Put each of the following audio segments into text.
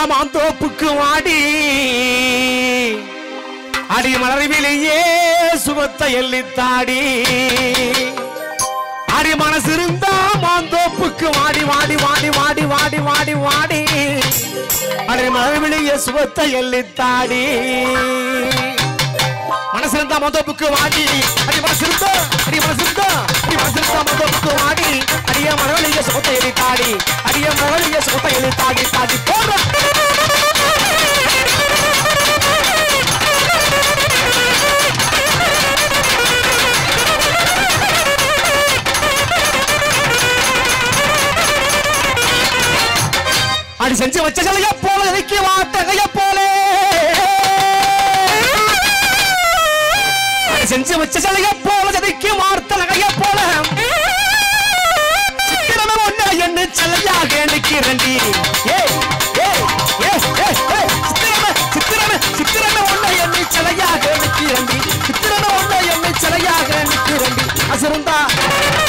மனசிருந்தாம் தோப்புக்கு வாடி. அடி மலர்விலேயே சுகத்தை எல்லித்தாடி அடி மனசிருந்தா மாந்தோப்புக்கு வாடி வாடி வாடி வாடி வாடி வாடி வாடி. அடி மலர்விலேயே சுகத்தை எல்லித்தாடி மனசிருந்தா மாந்தோப்புக்கு வாடி. அடி மனசிருந்தா அடி மனசிருந்தா அடி மனசிருந்தா மாந்தோப்புக்கு வாடி. அடிய மலர்விலேயே சுகத்தை எல்லித்தாடி அடிய மலர்விலேயே சுகத்தை எல்லித்தாடி தாடி போ. அடி செஞ்சு வச்ச சிலைய போல இறக்கி வாட்டகைய போலே. செஞ்சு வச்ச சிலைய போல ஜதிக்கு வார்த்தலகைய போல. சித்திரமே ஒண்ணு என்ன சிலையாக நிக்கிறண்டி ஏய் ஏய் ஏய் ஏய் ஏய் சித்திரமே சித்திரமே ஒண்ணு என்ன சிலையாக நிக்கிறண்டி சித்திரமே ஒண்ணு என்ன சிலையாக நிக்கிறண்டி அசிருந்தா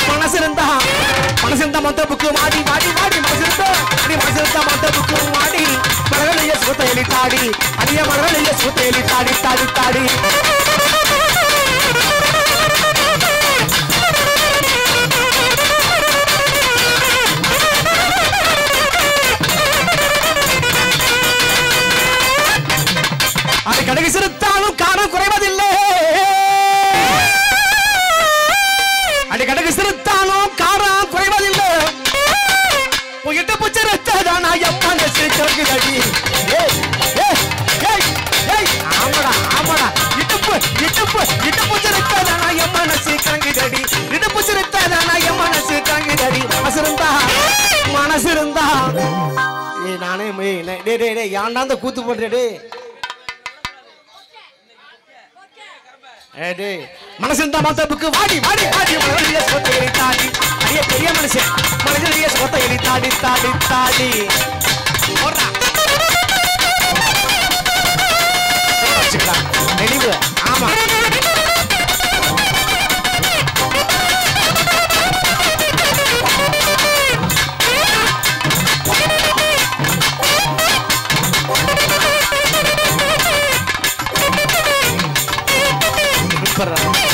மனசிருந்தா மனசிருந்தா மொத்த புக்கு மாடி மாடி மாடி மனசிருந்தா. அடி மனசிருந்தா மொத்த புக்கு மாடி மரகளைய சுத்த எலித்தாடி அடிய மரகளைய சுத்த எலித்தாடி தாடி தாடி உங்ககிட்ட பூச்சி ரத்தாதானா எம்மா நெசிக்கிறது அடி ஆமாடா ஆமாடா. இடுப்பு இடுப்பு இடுப்பு சிறுத்தாதானா எம்மா நெசிக்கிறது அடி இடுப்பு சிறுத்தாதானா எம்மா நெசிக்கிறது அடி மனசிருந்தா மனசிருந்தா. ஏ நானே மே- டே டே டேய் ஏன்டா அந்த கூத்து போடுற டேய்? ஏடே மனசிருந்தா மத்தப்புக்கு வாடி வாடி வாடி தாடி தாடி தாடி போடுறா. வச்சுக்கலாம். தெளிவு ஆமா சூப்பர்ரா.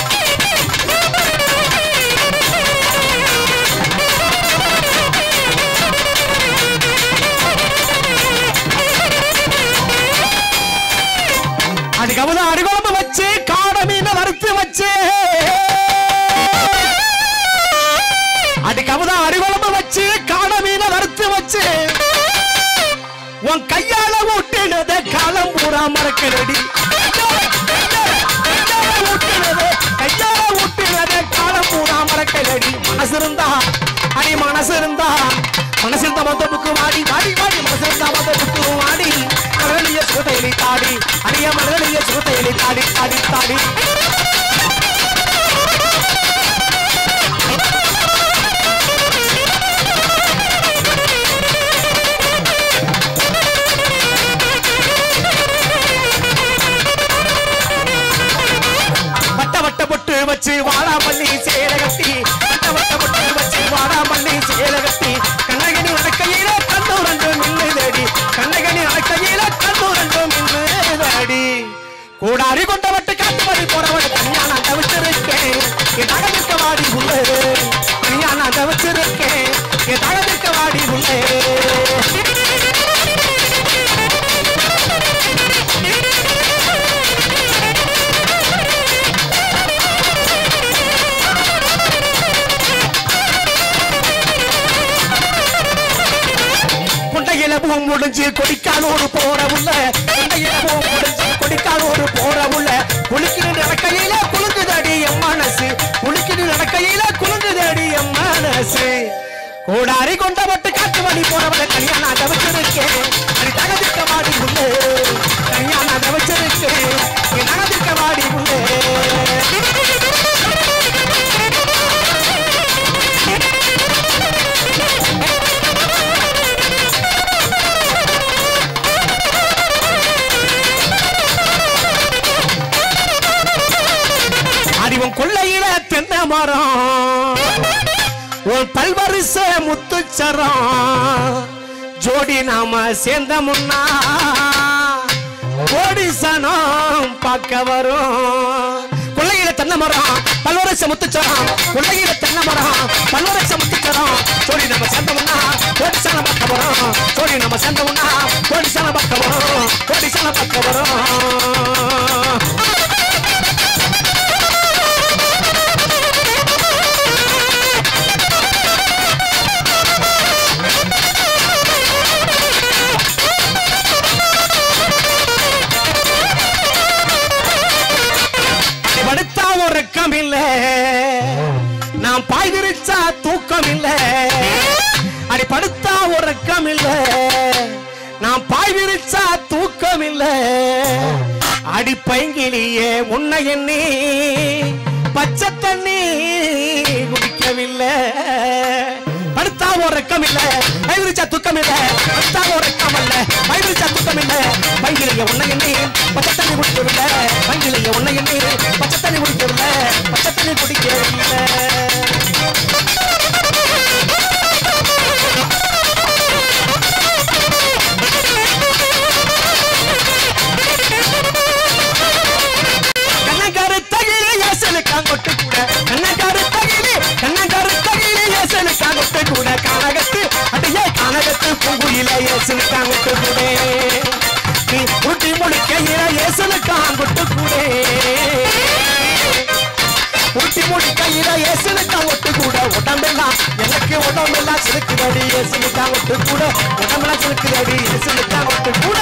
உன் கையால ஊட்டினத காலம் பூரா மறக்கிறடி. கையால ஊட்டினத காலம் பூரா மறக்கிறடி மனசு இருந்தா அடி மனசு இருந்தா மனசு இருந்தா மொத்தப்புக்கு வாடி வாடி வாடி மனசு இருந்தா மொத்தப்புக்கு வாடி. மரளிய சுகத்தையிலே தாடி அடிய மரளிய சுகத்தையிலே தாடி தாடி தாடி. கோடாரி கொண்ட மட்டு காட்டு மணி போறவள கல்யாணம் தவிர்த்திருக்கேன் தகதிக்க வாடி உள்ளே முழுச முத்துச்சரம். ஜோடி நாம சேர்ந்த முன்னா. கோடி பார்க்க வரும். பிள்ளையில தென்னை மரம் பல்வரச முத்துச்சரம். பிள்ளையில தென்னை மரம். தூக்கம் இல்ல நான் பாய் விரிச்சா தூக்கம் இல்ல அடிப்பைங்கிலேயே உன்னை எண்ணி பச்சை தண்ணி குடிக்கவில்லை. படுத்தா ஒரு ரக்கம் இல்லை பை விரிச்சா தூக்கம் இல்லை முட்டு புகுயில ஏசுனுக்காங்கிட்டு கூடே நீ முட்டி முழிக்கையில ஏசுனுக்காங்கிட்டு கூடே முட்டி முழிக்கையில ஏசுனுக்கா ஒட்டு கூட உடம்பெல்லாம் எனக்கு உடம்பெல்லாம் சிறுக்குதடி ஏசுனுக்கா ஒட்டு கூட உடம்பெல்லாம் சிறுக்குதடி ஏசுனுக்கா ஒட்டு கூட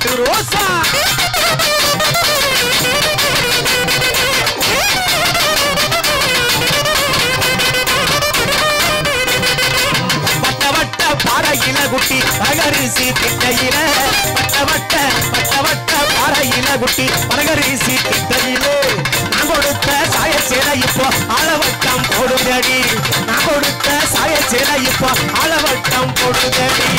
காட்டு ரோசா. பாறையில குட்டி அகரிசி திட்டையில. பட்ட வட்ட பட்ட வட்ட பாறையில குட்டி அகரிசி திட்டையில. நான் கொடுத்த சாயச்சேர இப்போ அளவட்டம் போடுதடி. நான் கொடுத்த சாயச்சேர இப்போ அளவட்டம் போடுதடி.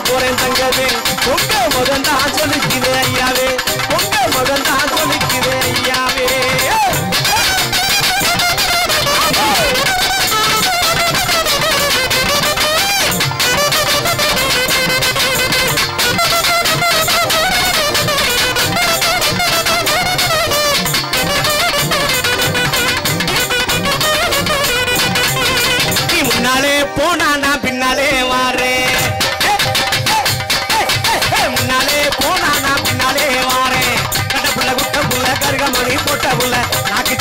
போறேன் தங்கவே. உங்க முதல் நான் சொல்லிக்கிறேன்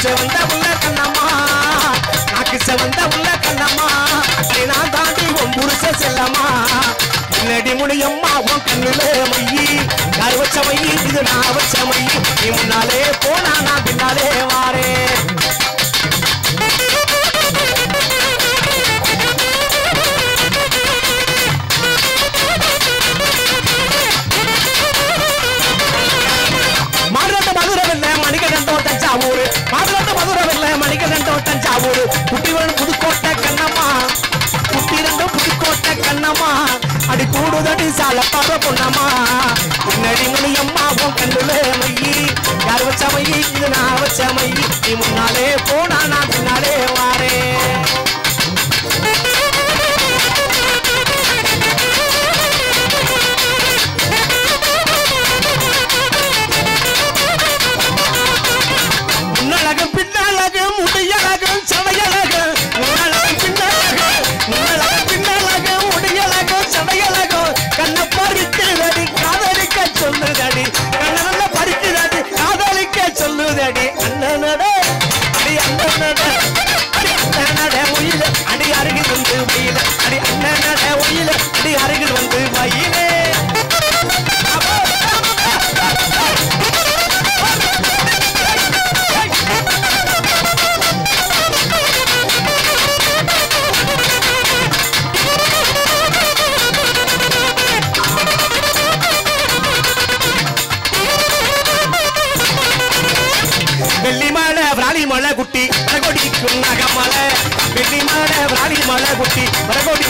செவந்த உள்ள கண்ணம்மா. நாக்கு செவந்த உள்ள கண்ணம்மா. நான் தாண்டி உன் புருஷ செல்லம்மா. பின்னாடி முடியம்மா உன் கண்ணுல மையி. யார் இது நான் வச்ச மையி. போ. அம்மா முன்னாடி மணி அம்மாவும் கண்டுல மையி. யார் வச்ச இது நான் வச்ச நீ முன்னாலே മലകുട്ടി മലകുട്ടി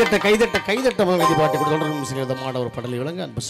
கைதட்ட கைதட்ட கைதட்ட மகிழ்ச்சி பாட்டு கொடுத்து தொடரும் சிறந்தமான ஒரு படலை விளங்க அன்பு